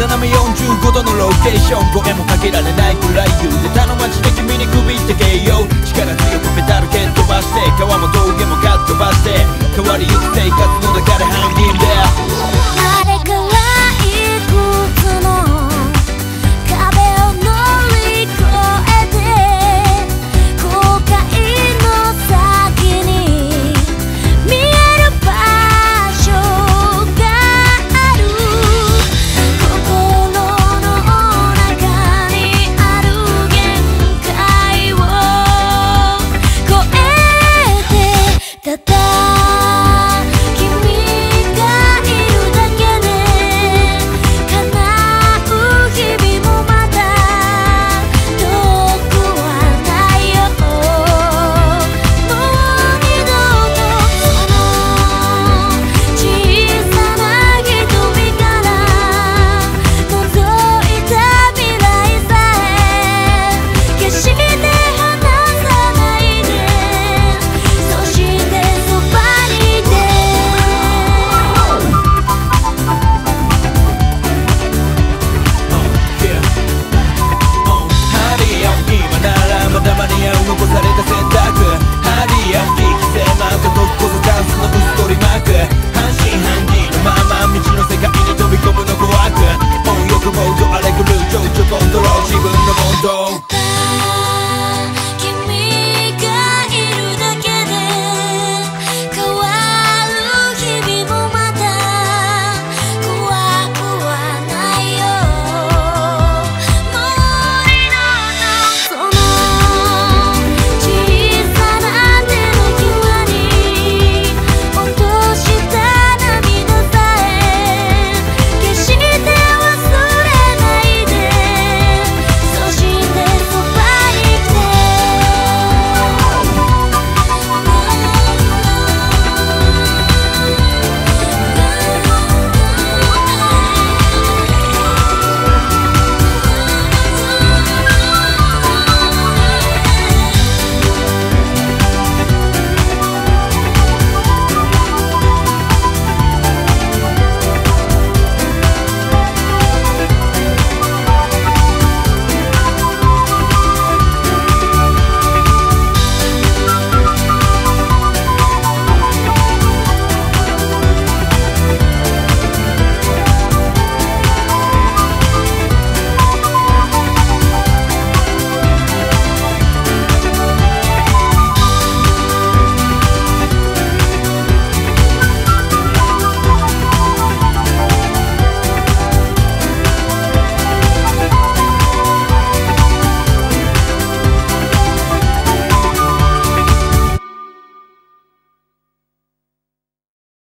斜め45度のローテーション声もかけられないくらい言うでたの街で君に首ってけよ力強く